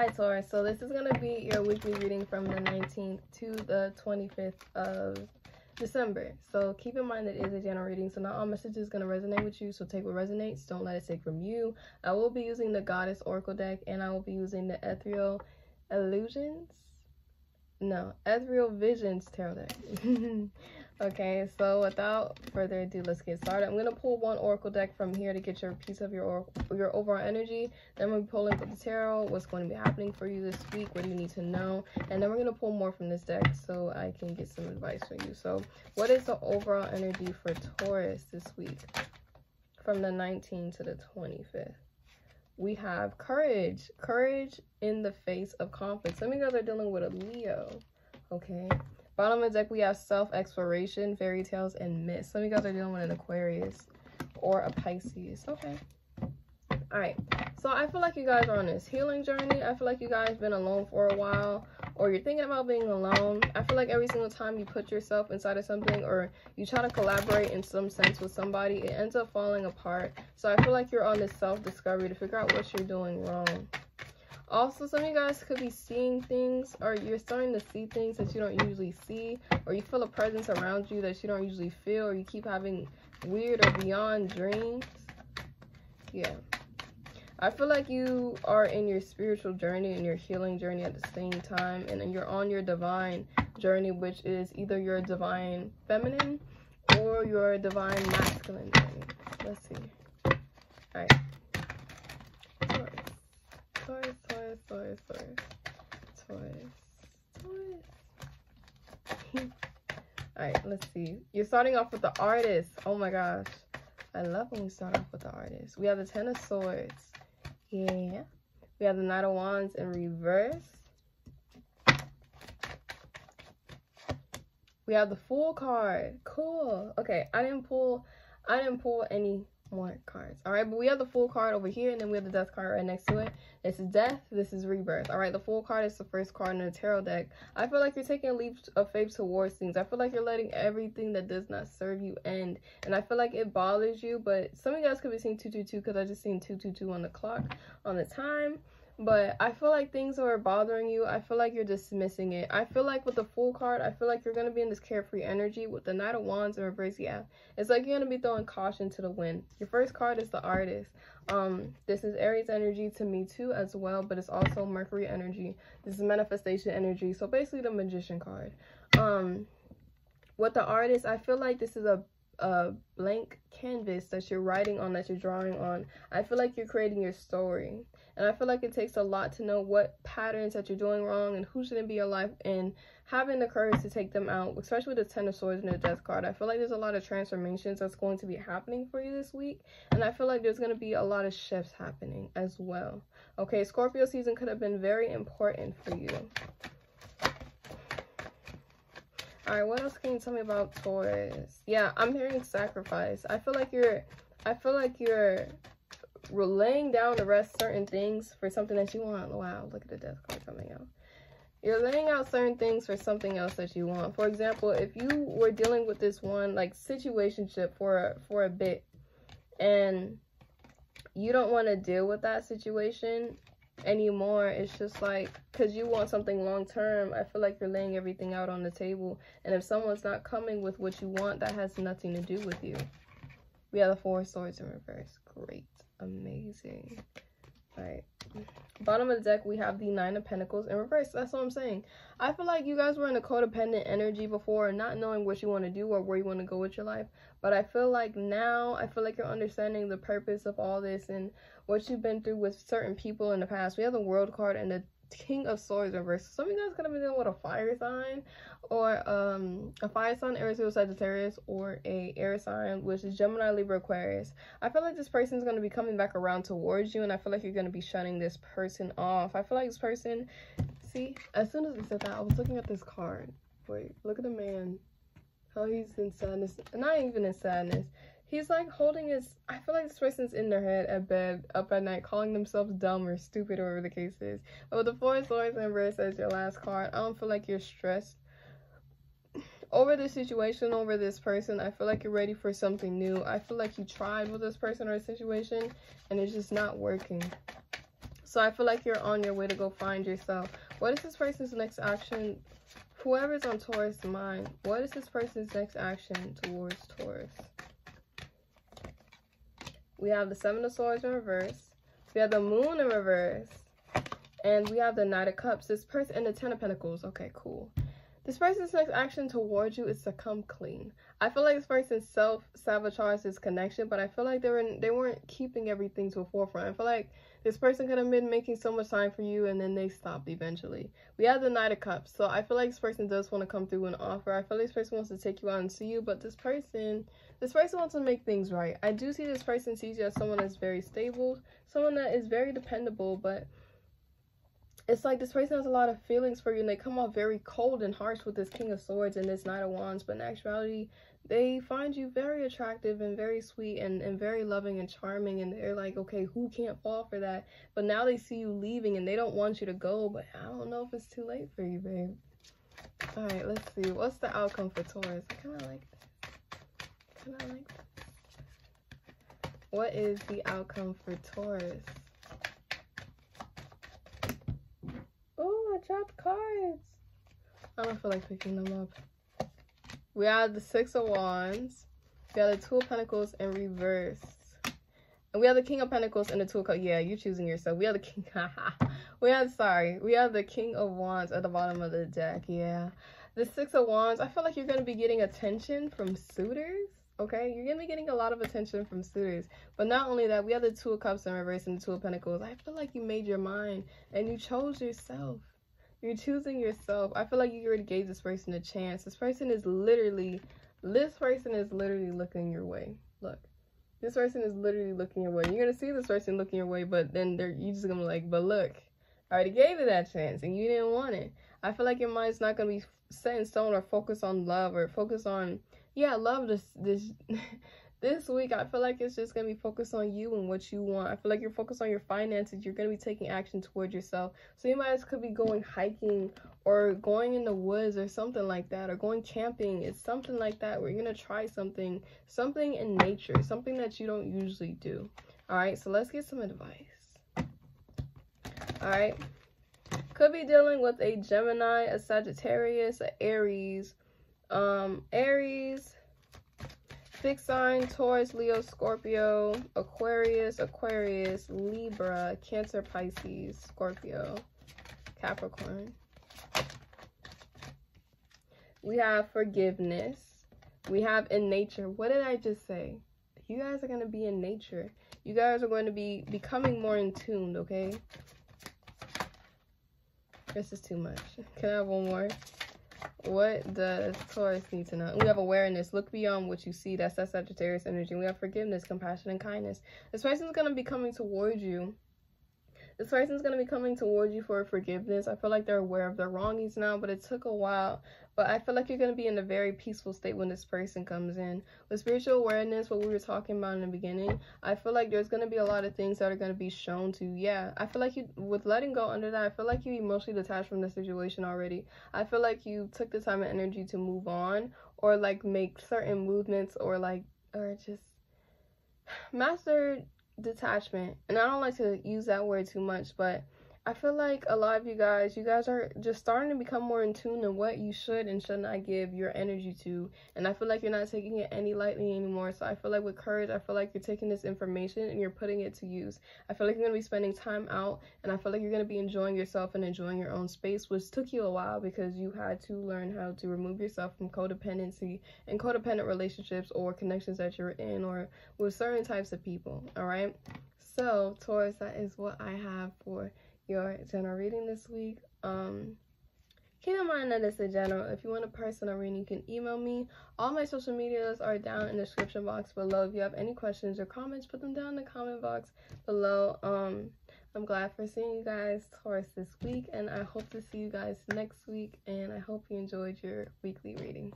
Hi Taurus, so this is going to be your weekly reading from the 19th to the 25th of December. So keep in mind that it is a general reading, so not all messages going to resonate with you, so take what resonates, don't let it take from you. I will be using the Goddess Oracle deck, and I will be using the Ethereal Illusions? No, Ethereal Visions Tarot deck. Okay, so without further ado, let's get started. I'm gonna pull one oracle deck from here to get your piece of your your overall energy. Then we'll be pulling for the tarot, what's going to be happening for you this week, what do you need to know, and then we're gonna pull more from this deck so I can get some advice for you. So, what is the overall energy for Taurus this week, from the 19th to the 25th? We have courage, courage in the face of conflict. Some of you guys are dealing with a Leo, okay? Bottom of the deck, we have self-exploration, fairy tales, and myths. Some of you guys are dealing with an Aquarius or a Pisces. Okay. All right. So I feel like you guys are on this healing journey. I feel like you guys been alone for a while or you're thinking about being alone. I feel like every single time you put yourself inside of something or you try to collaborate in some sense with somebody, it ends up falling apart. So I feel like you're on this self-discovery to figure out what you're doing wrong. Also, some of you guys could be seeing things or you're starting to see things that you don't usually see or you feel a presence around you that you don't usually feel or you keep having weird or beyond dreams. Yeah. I feel like you are in your spiritual journey and your healing journey at the same time and you're on your divine journey which is either your divine feminine or your divine masculine journey. Let's see. All right. Taurus, Taurus, Taurus, Taurus, Taurus. Alright, let's see. You're starting off with the artist. Oh my gosh. I love when we start off with the artist. We have the Ten of Swords. Yeah. We have the Knight of Wands in reverse. We have the Fool card. Cool. Okay, I didn't pull I didn't pull any more cards. All right, but we have the Fool card over here, and then we have the death card right next to it. This is death. This is rebirth. All right, the Fool card is the first card in the tarot deck. I feel like you're taking a leap of faith towards things. I feel like you're letting everything that does not serve you end, and I feel like it bothers you. But some of you guys could be seeing two two two because I just seen two two two on the clock on the time but I feel like things are bothering you. I feel like you're dismissing it. I feel like with the Fool card, I feel like you're going to be in this carefree energy. With the Knight of Wands and reverse, yeah. It's like you're going to be throwing caution to the wind. Your first card is the Artist. Um, This is Aries energy to me too as well, but it's also Mercury energy. This is manifestation energy. So basically the Magician card. Um, With the Artist, I feel like this is a a blank canvas that you're writing on, that you're drawing on. I feel like you're creating your story. And I feel like it takes a lot to know what patterns that you're doing wrong and who shouldn't be your life and having the courage to take them out, especially with the Ten of Swords and the Death card. I feel like there's a lot of transformations that's going to be happening for you this week. And I feel like there's going to be a lot of shifts happening as well. Okay, Scorpio season could have been very important for you. Alright, what else can you tell me about Taurus? Yeah, I'm hearing sacrifice. I feel like you're I feel like you're laying down to rest certain things for something that you want. Wow, look at the death card coming out. You're laying out certain things for something else that you want. For example, if you were dealing with this one like situationship for for a bit and you don't want to deal with that situation anymore. It's just like because you want something long term i feel like you're laying everything out on the table. And if someone's not coming with what you want that has nothing to do with you. We have the four swords in reverse. Great. Amazing. Right. Bottom of the deck, we have the Nine of Pentacles in reverse. That's what I'm saying. I feel like you guys were in a codependent energy before, not knowing what you want to do or where you want to go with your life. But I feel like now, I feel like you're understanding the purpose of all this and what you've been through with certain people in the past. We have the World card and the King of Swords reverse. Some of you guys could have been dealing with a fire sign or um, a fire sign, Aries, or Sagittarius, or a air sign, which is Gemini, Libra, Aquarius. I feel like this person is going to be coming back around towards you, and I feel like you're going to be shutting this person off. I feel like this person, see, as soon as I said that, I was looking at this card. Wait, look at the man. How he's in sadness. Not even in sadness he's like holding his i feel like this person's in their head at bed up at night calling themselves dumb or stupid or whatever the case is but with the four swords and reverse as your last card i don't feel like you're stressed over this situation over this person i feel like you're ready for something new i feel like you tried with this person or situation and it's just not working So I feel like you're on your way to go find yourself. What is this person's next action? Whoever's on Taurus' mind, what is this person's next action towards Taurus? We have the Seven of Swords in reverse. We have the Moon in reverse. And we have the Knight of Cups. This person and the Ten of Pentacles. Okay, cool. This person's next action towards you is to come clean. I feel like this person self-sabotaged this connection, but I feel like they were they weren't keeping everything to a forefront. I feel like this person could have been making so much time for you and then they stopped eventually. We have the Knight of Cups. So I feel like this person does want to come through and offer. I feel like this person wants to take you out and see you, but this person this person wants to make things right. I do see this person sees you as someone that's very stable, someone that is very dependable, but it's like this person has a lot of feelings for you and they come off very cold and harsh with this king of swords and this knight of wands but in actuality they find you very attractive and very sweet and, and very loving and charming and they're like okay who can't fall for that? But now they see you leaving and they don't want you to go but i don't know if it's too late for you babe. All right let's see. What's the outcome for taurus? I kind of like kind of like this. What is the outcome for taurus dropped cards. I don't feel like picking them up. We have the Six of Wands. We have the Two of Pentacles in reverse. And we have the King of Pentacles and the Two of Cups. Yeah, you're choosing yourself. We have the King. we have, sorry. We have the King of Wands at the bottom of the deck. Yeah. The Six of Wands. I feel like you're going to be getting attention from suitors. Okay, you're gonna be getting a lot of attention from suitors. But not only that, we have the Two of Cups in reverse and the Two of Pentacles. I feel like you made your mind and you chose yourself. You're choosing yourself. I feel like you already gave this person a chance. This person is literally, this person is literally looking your way. Look, this person is literally looking your way. You're gonna see this person looking your way, but then they're you just gonna be like, but look, I already gave you that chance and you didn't want it. I feel like your mind's not gonna be set in stone or focus on love or focus on yeah, love this this this week i feel like it's just going to be focused on you and what you want. I feel like you're focused on your finances. You're going to be taking action towards yourself. So you might as could be going hiking or going in the woods or something like that or going camping. It's something like that where you're going to try something something in nature something that you don't usually do. All right so let's get some advice. All right could be dealing with a gemini a sagittarius a aries. Um aries Fixed sign, Taurus, Leo, Scorpio, Aquarius, Aquarius, Libra, Cancer, Pisces, Scorpio, Capricorn. We have forgiveness. We have in nature. What did I just say? You guys are going to be in nature. You guys are going to be becoming more in tune, okay? This is too much. Can I have one more? What does Taurus need to know? We have awareness. Look beyond what you see. That's that Sagittarius energy. We have forgiveness, compassion, and kindness. This person is going to be coming towards you this person's going to be coming towards you for forgiveness. I feel like they're aware of their wrongings now, but it took a while. But I feel like you're going to be in a very peaceful state when this person comes in. With spiritual awareness, what we were talking about in the beginning, I feel like there's going to be a lot of things that are going to be shown to you. Yeah, I feel like you, with letting go under that, I feel like you emotionally detached from the situation already. I feel like you took the time and energy to move on or like make certain movements or like, or just master detachment and i don't like to use that word too much but I feel like a lot of you guys, you guys are just starting to become more in tune in what you should and should not give your energy to. And I feel like you're not taking it any lightly anymore. So I feel like with courage, I feel like you're taking this information and you're putting it to use. I feel like you're going to be spending time out and I feel like you're going to be enjoying yourself and enjoying your own space, which took you a while because you had to learn how to remove yourself from codependency and codependent relationships or connections that you're in or with certain types of people. All right. So, Taurus, that is what I have for your general reading this week. Um, keep in mind that it's a general. If you want a personal reading, you can email me. All my social medias are down in the description box below. If you have any questions or comments, put them down in the comment box below. Um, I'm glad for seeing you guys Taurus this week, and I hope to see you guys next week. And I hope you enjoyed your weekly reading.